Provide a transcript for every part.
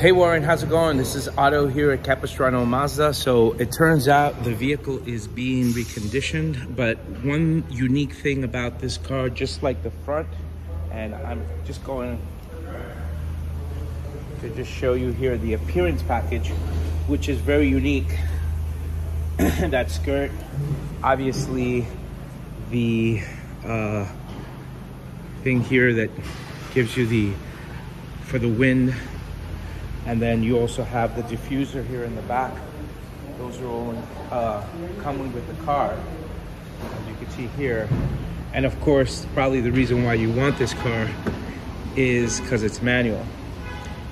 Hey Warren, how's it going? This is Otto here at Capistrano Mazda. So it turns out the vehicle is being reconditioned, but one unique thing about this car, just like the front, and I'm just going to just show you here the appearance package, which is very unique. that skirt, obviously the uh, thing here that gives you the, for the wind, and then you also have the diffuser here in the back. Those are all uh, coming with the car, as you can see here. And of course, probably the reason why you want this car is because it's manual.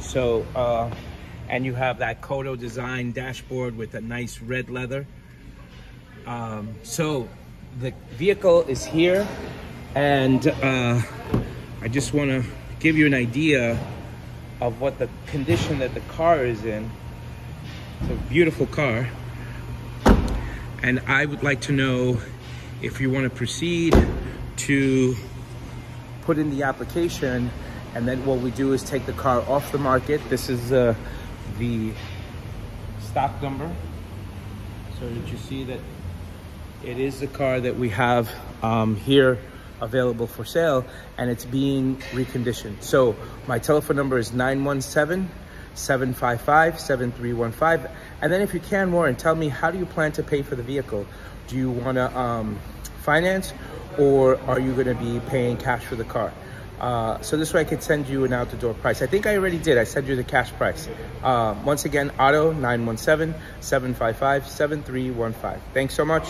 So, uh, and you have that Kodo design dashboard with a nice red leather. Um, so the vehicle is here and uh, I just want to give you an idea of what the condition that the car is in. It's a beautiful car. And I would like to know if you want to proceed to put in the application and then what we do is take the car off the market. This is uh, the stock number. So that you see that it is the car that we have um, here available for sale and it's being reconditioned. So my telephone number is 917 755 7315. And then if you can, Warren, tell me how do you plan to pay for the vehicle? Do you want to um, finance or are you going to be paying cash for the car? Uh, so this way I could send you an out-the-door price. I think I already did. I sent you the cash price. Uh, once again, Otto 917-755-7315. Thanks so much.